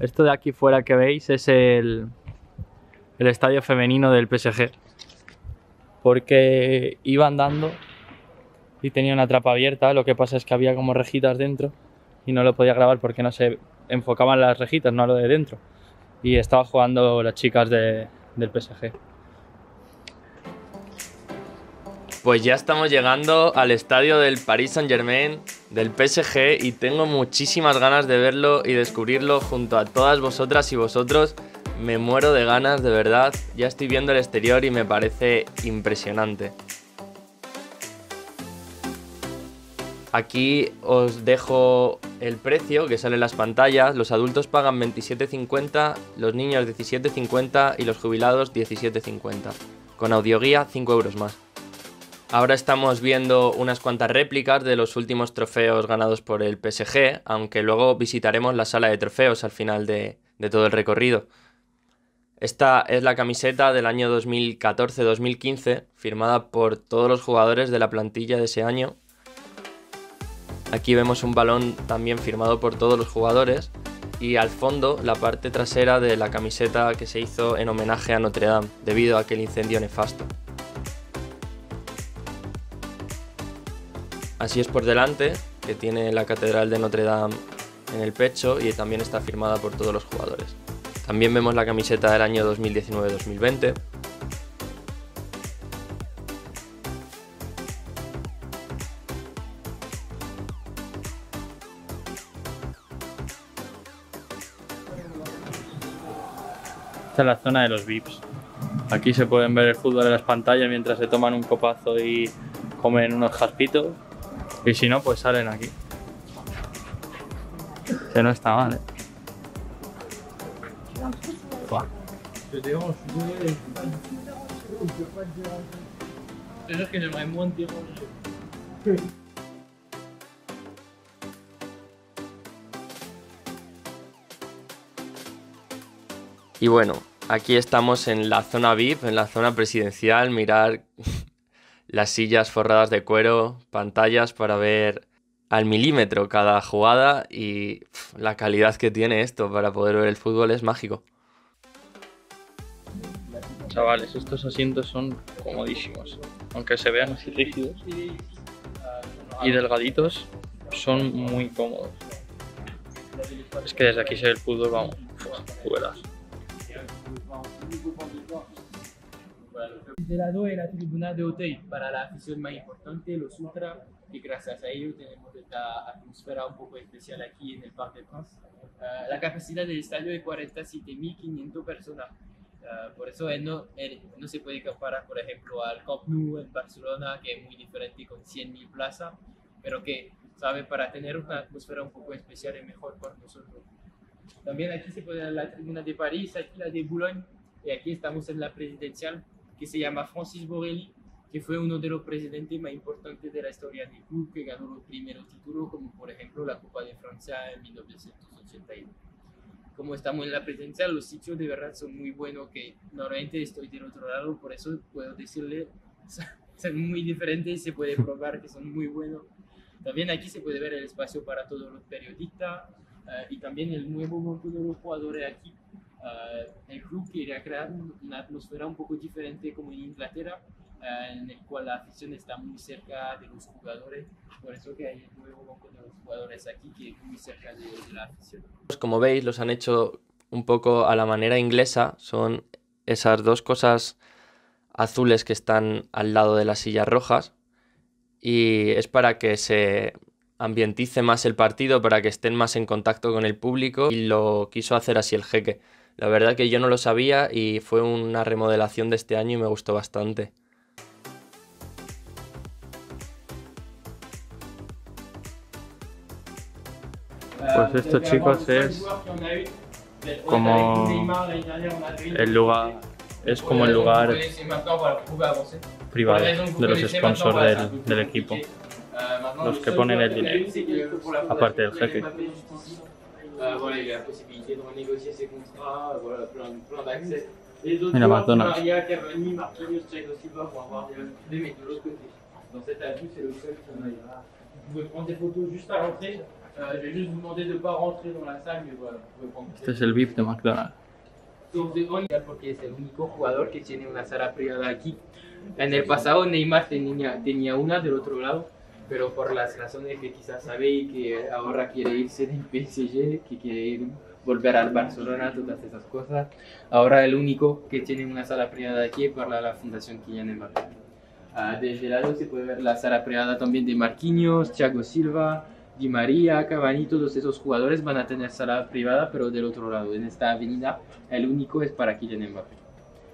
Esto de aquí fuera que veis es el, el estadio femenino del PSG. Porque iba andando y tenía una trapa abierta, lo que pasa es que había como rejitas dentro y no lo podía grabar porque no se enfocaban las rejitas, no lo de dentro. Y estaba jugando las chicas de, del PSG. Pues ya estamos llegando al estadio del Paris Saint Germain, del PSG, y tengo muchísimas ganas de verlo y descubrirlo junto a todas vosotras y vosotros. Me muero de ganas, de verdad. Ya estoy viendo el exterior y me parece impresionante. Aquí os dejo el precio que sale en las pantallas. Los adultos pagan 27,50, los niños 17,50 y los jubilados 17,50. Con audioguía 5 euros más. Ahora estamos viendo unas cuantas réplicas de los últimos trofeos ganados por el PSG, aunque luego visitaremos la sala de trofeos al final de, todo el recorrido. Esta es la camiseta del año 2014-2015, firmada por todos los jugadores de la plantilla de ese año. Aquí vemos un balón también firmado por todos los jugadores y al fondo la parte trasera de la camiseta que se hizo en homenaje a Notre Dame debido a aquel incendio nefasto. Así es por delante, que tiene la Catedral de Notre Dame en el pecho y también está firmada por todos los jugadores. También vemos la camiseta del año 2019-2020. Esta es la zona de los VIPs. Aquí se pueden ver el fútbol en las pantallas mientras se toman un copazo y comen unos jaspitos y si no, pues salen aquí. Que no está mal, ¿eh? Y bueno, aquí estamos en la zona VIP, en la zona presidencial, mirar las sillas forradas de cuero, pantallas para ver al milímetro cada jugada y la calidad que tiene esto para poder ver el fútbol es mágico. Chavales, estos asientos son comodísimos. Aunque se vean así rígidos y delgaditos, son muy cómodos. Es que desde aquí se ve el fútbol, vamos. De de la tribuna de hotel para la afición más importante, los Ultra, y gracias a ello tenemos esta atmósfera un poco especial aquí en el Parc de France. Uh, la capacidad del estadio es 47.500 personas. Uh, por eso no, no se puede comparar, por ejemplo, al Camp Nou en Barcelona, que es muy diferente con 100.000 plazas, pero que, sabe, para tener una atmósfera un poco especial es mejor para nosotros. También aquí se puede ver la tribuna de París, aquí la de Boulogne, y aquí estamos en la presidencial que se llama Francis Borrelli, que fue uno de los presidentes más importantes de la historia del club, que ganó los primeros títulos, como por ejemplo la Copa de Francia en 1981. Como estamos en la presidencia, los sitios de verdad son muy buenos, que normalmente estoy del otro lado, por eso puedo decirle, son muy diferentes se puede probar que son muy buenos. También aquí se puede ver el espacio para todos los periodistas eh, y también el nuevo grupo de los jugadores aquí Uh, el club quería crear una atmósfera un poco diferente como en Inglaterra, uh, en el cual la afición está muy cerca de los jugadores, por eso que hay el nuevo banco de los jugadores aquí que es muy cerca de, de la afición. Como veis, los han hecho un poco a la manera inglesa, son esas dos cosas azules que están al lado de las sillas rojas y es para que se ambientice más el partido, para que estén más en contacto con el público y lo quiso hacer así el jeque. La verdad que yo no lo sabía y fue una remodelación de este año y me gustó bastante. Pues esto chicos es como el lugar es como el lugar privado de los sponsors del, del equipo los que ponen el dinero aparte del jefe Euh, voilà, il a la possibilité de renégocier ses contrats, voilà, plein, plein d'accès. Les autres Maria, Cavani, Marquinhos, Thiago Silva vont avoir des mais de l'autre côté. Dans cet ajout, c'est le seul qui en a. Vous pouvez prendre des photos juste à l'entrée. Euh, je vais juste vous demander de ne pas rentrer dans la salle, mais voilà, vous pouvez prendre Este es el VIP de McDonald's. Porque es el único jugador que tiene una sala privada aquí. En el pasado Neymar tenía, tenía una del otro lado, pero por las razones que quizás sabéis que ahora quiere irse del PSG, que quiere ir, volver al Barcelona, todas esas cosas. Ahora el único que tiene una sala privada aquí es para la Fundación Kylian Mbappé. Ah, desde el lado se puede ver la sala privada también de Marquinhos, Thiago Silva, Di María, Cavani, todos esos jugadores van a tener sala privada, pero del otro lado, en esta avenida, el único es para Kylian Mbappé.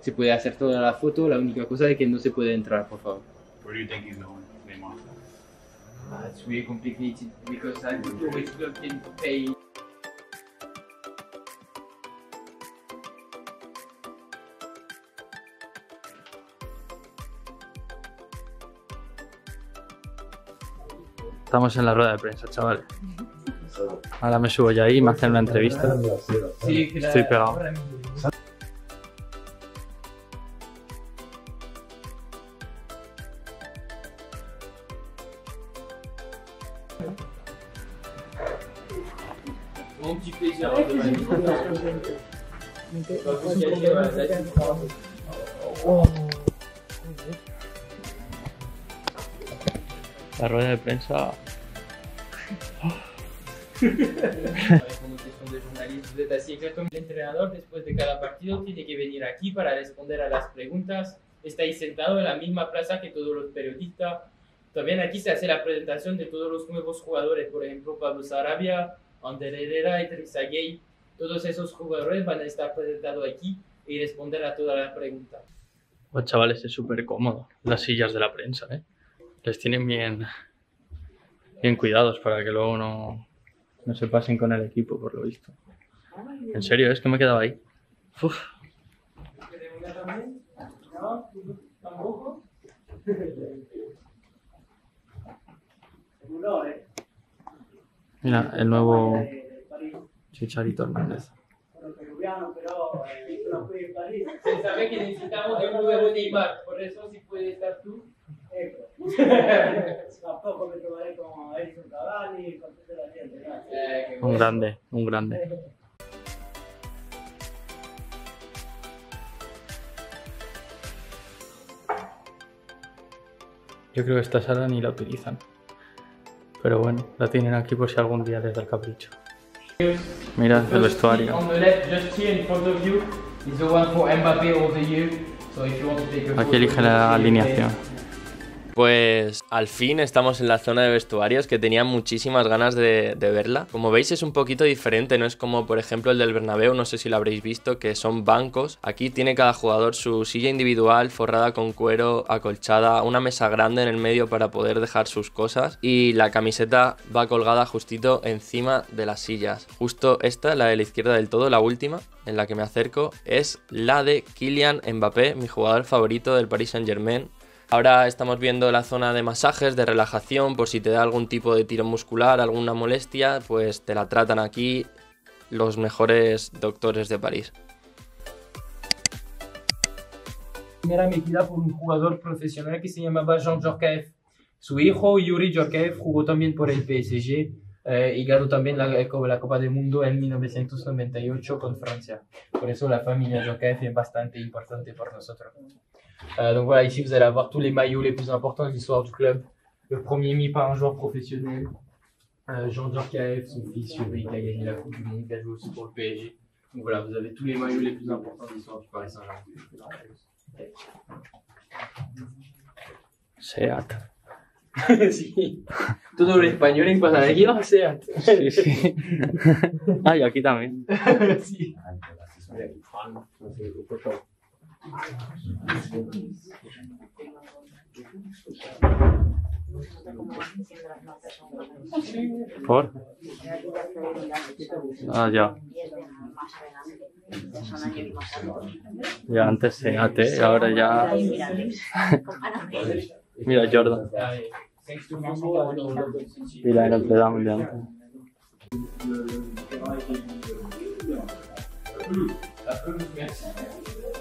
Se puede hacer toda la foto, la única cosa es que no se puede entrar, por favor. Uh, it's really complicated because I don't know which club can pay. Estamos en la rueda de prensa, chavales. Ahora me subo ya ahí y me hacen una entrevista. Estoy pegado. Mismo. Mon petit plaisir. La rueda de prensa. Como de así. El entrenador después de cada partido tiene que venir aquí para responder a las preguntas. Estáis sentado en la misma plaza que todos los periodistas. También aquí se hace la presentación de todos los nuevos jugadores, por ejemplo Pablo Sarabia, Ander Herrera, Idrissa Gueye. Todos esos jugadores van a estar presentados aquí y responder a todas las preguntas. Pues chavales, es súper cómodo. Las sillas de la prensa, ¿eh? Les tienen bien, bien cuidados para que luego no, no se pasen con el equipo, por lo visto. En serio, es que me he quedado ahí. Uf. Mira, el nuevo Chicharito Hernández. Se sabe que necesitamos de un nuevo Neymar, por eso si puedes estar tú. Tampoco me con Edison Cavani, con toda la gente. ¿no? Eh, Un grande, un grande. Yo creo que esta sala ni la utilizan. Pero bueno, la tienen aquí por si algún día les da el capricho. Mira el vestuario. On the left, just here in front of you, is the one for Mbappé all the year. So if you want to take a Aquí elige la alineación. Pues al fin estamos en la zona de vestuarios que tenía muchísimas ganas de, verla. Como veis es un poquito diferente, no es como por ejemplo el del Bernabéu, no sé si lo habréis visto, que son bancos. Aquí tiene cada jugador su silla individual forrada con cuero, acolchada, una mesa grande en el medio para poder dejar sus cosas y la camiseta va colgada justito encima de las sillas. Justo esta, la de la izquierda del todo, la última en la que me acerco, es la de Kylian Mbappé, mi jugador favorito del Paris Saint Germain. Ahora estamos viendo la zona de masajes, de relajación, por si te da algún tipo de tiro muscular, alguna molestia, pues te la tratan aquí los mejores doctores de París. primera metida por un jugador profesional que se llamaba Jean Djorkaeff. Su hijo, Yuri Djorkaeff, jugó también por el PSG eh, y ganó también la, la Copa del Mundo en 1998 con Francia. Por eso la familia Djorkaeff est bastante importante pour nosotros. Euh, donc voilà, ici vous allez avoir tous les maillots les plus importants de l'histoire du club. Le premier mis par un joueur professionnel, euh, Jean Djorkaeff, son fils Yuri, qui a gagné la Coupe du Monde, qui a joué aussi pour le PSG. Donc voilà, vous avez tous les maillots les plus importants de l'histoire du Paris Saint-Germain. Seat. sí. Todo el español en pasar aquí no sea. Sí, sí. Ah, y aquí también. sí. ¿Por? Ah, ya. Ya antes Seat, ¿eh? y ahora ya. Mira, Jordan. Y la Notre Dame de antes. Merci.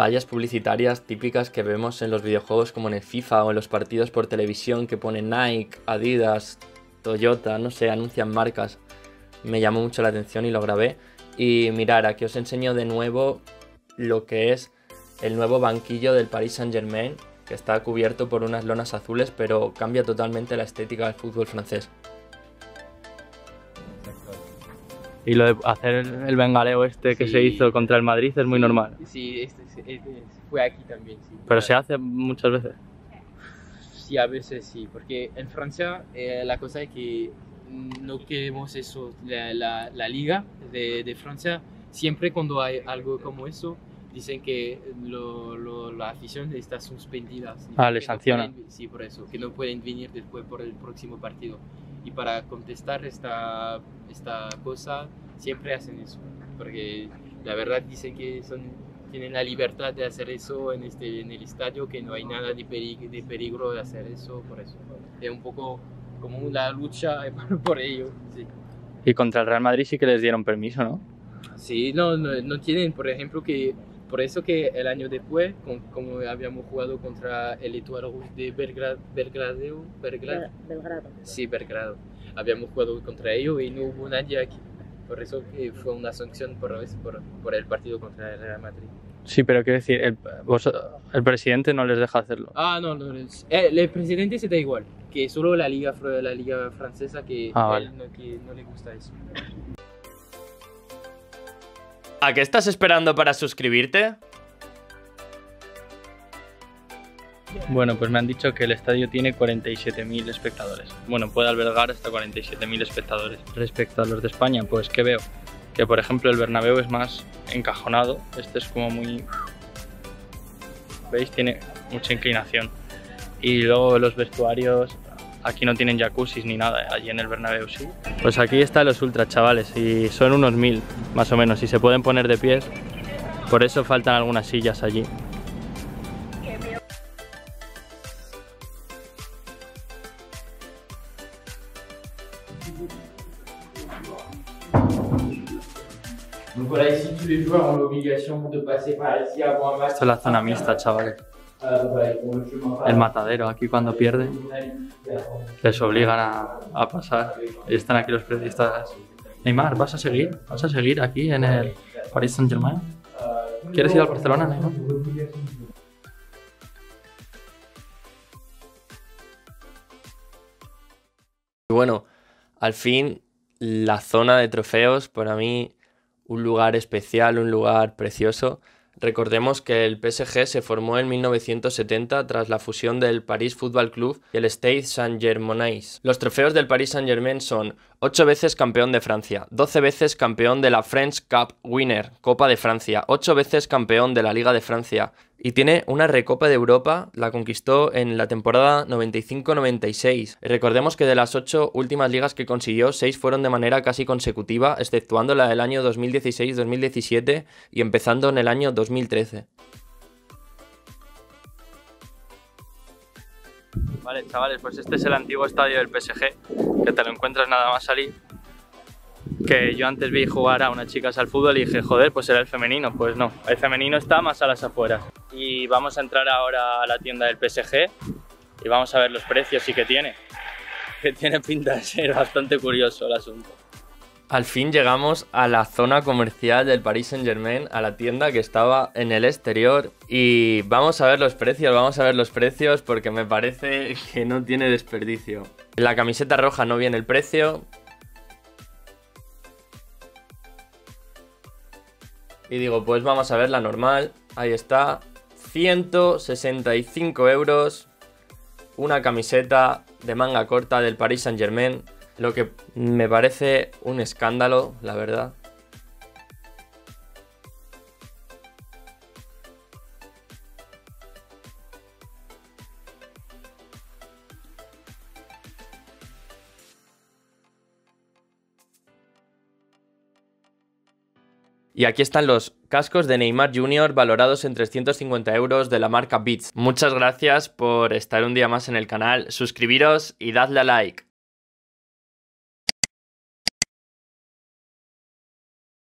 vallas publicitarias típicas que vemos en los videojuegos como en el FIFA o en los partidos por televisión que ponen Nike, Adidas, Toyota, no sé, anuncian marcas. Me llamó mucho la atención y lo grabé. Y mirar, aquí os enseño de nuevo lo que es el nuevo banquillo del Paris Saint Germain, que está cubierto por unas lonas azules, pero cambia totalmente la estética del fútbol francés. Y lo de hacer el, el bengaleo este que Sí. se hizo contra el Madrid es muy normal. Sí, este, este fue aquí también, sí. Pero se hace muchas veces. Sí, a veces sí, porque en Francia eh, la cosa es que no queremos eso, la, la, la liga de, de Francia, siempre cuando hay algo como eso, dicen que lo, lo- la afición está suspendida. Ah, le que no sancionan. pueden- sí, por eso, que no pueden venir después por el próximo partido. Y para contestar esta, esta cosa, siempre hacen eso, porque la verdad dicen que son, tienen la libertad de hacer eso en, este, en el estadio, que no hay nada de, peri- de peligro de hacer eso, por eso. Es un poco como una lucha por, por ello. Sí. Y contra el Real Madrid sí que les dieron permiso, ¿no? Sí, no, no, no tienen, por ejemplo, que por eso que el año después, con- como habíamos jugado contra el Etoile Rouge de Belgrado, Belgrado, Belgrado, Belgrado. sí, Belgrado, habíamos jugado contra ellos y no hubo nadie aquí. Por eso que fue una sanción por, por, por el partido contra el Real Madrid. Sí, pero quiero decir, el, vos- el presidente no les deja hacerlo. Ah, no, no, eh, el presidente se da igual, que solo la liga, la liga francesa que, Ah, él vale. no, que no le gusta eso. ¿A qué estás esperando para suscribirte? Bueno, pues me han dicho que el estadio tiene 47.000 espectadores. Bueno, puede albergar hasta 47.000 espectadores. Respecto a los de España, pues ¿qué veo? Que por ejemplo el Bernabéu es más encajonado. Este es como muy... ¿Veis? Tiene mucha inclinación. Y luego los vestuarios, aquí no tienen jacuzzis ni nada, allí en el Bernabéu sí. Pues aquí están los ultras, chavales, y son unos mil, más o menos, y se pueden poner de pies. Por eso faltan algunas sillas allí. Esta es la zona mixta, chavales. El matadero, aquí cuando pierden, les obligan a, pasar. Y están aquí los periodistas. Neymar, ¿vas a seguir? ¿Vas a seguir aquí en el Paris Saint Germain? ¿Quieres ir al Barcelona, Neymar? Bueno, al fin, la zona de trofeos, para mí, un lugar especial, un lugar precioso. Recordemos que el PSG se formó en 1970 tras la fusión del Paris Football Club y el Stade Saint-Germainais. Los trofeos del Paris Saint-Germain son 8 veces campeón de Francia, 12 veces campeón de la French Cup Winner, Copa de Francia, 8 veces campeón de la Liga de Francia y tiene una Recopa de Europa, la conquistó en la temporada 95-96. Recordemos que de las 8 últimas ligas que consiguió, 6 fueron de manera casi consecutiva, exceptuando la del año 2016-2017 y empezando en el año 2013. Vale, chavales, pues este es el antiguo estadio del PSG, que te lo encuentras nada más salir. Que yo antes vi jugar a unas chicas al fútbol y dije, joder, pues era el femenino. Pues no, el femenino está más a las afueras. Y vamos a entrar ahora a la tienda del PSG y vamos a ver los precios y qué tiene. Que tiene pinta de ser bastante curioso el asunto. Al fin llegamos a la zona comercial del Paris Saint Germain, a la tienda que estaba en el exterior. Y vamos a ver los precios, vamos a ver los precios porque me parece que no tiene desperdicio. La camiseta roja no viene el precio. Y digo, pues vamos a ver la normal. Ahí está. 165 euros. Una camiseta de manga corta del Paris Saint Germain. Lo que me parece un escándalo, la verdad. Y aquí están los cascos de Neymar Jr. valorados en 350 euros de la marca Beats. Muchas gracias por estar un día más en el canal, suscribiros y dadle a like.